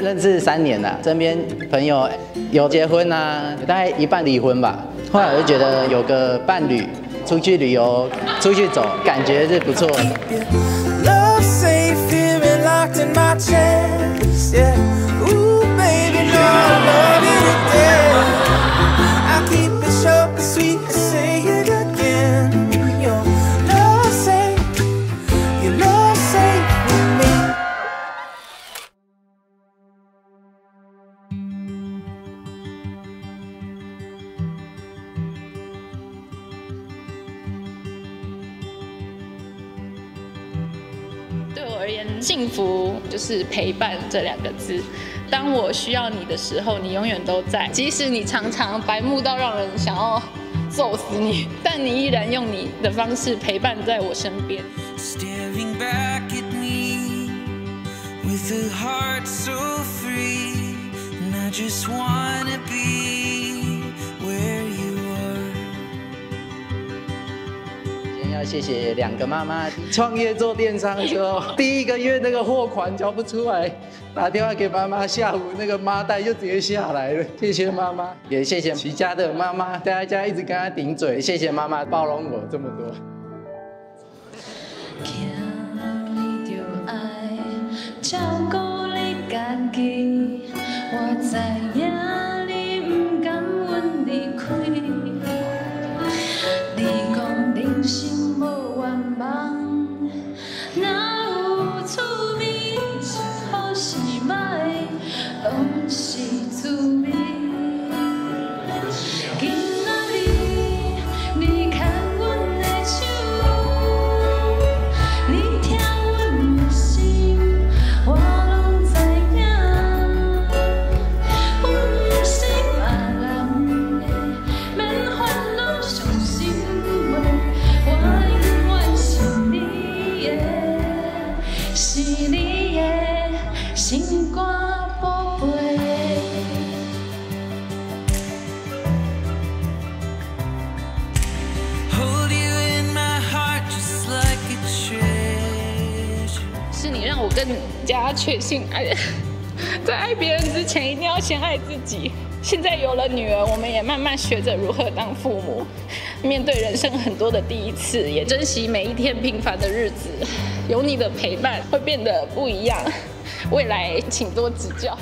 认识三年了，身边朋友有结婚呐，大概一半离婚吧。后来我就觉得有个伴侣，出去旅游，出去走，感觉是不错。对我而言，幸福就是陪伴这两个字。当我需要你的时候，你永远都在。即使你常常白目到让人想要揍死你，但你依然用你的方式陪伴在我身边。Staring back at me with a heart so free. And I just wanna 谢谢两个妈妈，创业做电商的时候，第一个月那个货款交不出来，打电话给妈妈，下午那个妈袋就直接下来了。谢谢妈妈，也谢谢齐家的妈妈，大家一直跟她顶嘴，谢谢妈妈包容我这么多。是你的心肝宝贝。是你让我更加确信爱，在爱别人之前一定要先爱自己。现在有了女儿，我们也慢慢学着如何当父母，面对人生很多的第一次，也珍惜每一天平凡的日子。有你的陪伴，会变得不一样。未来请多指教。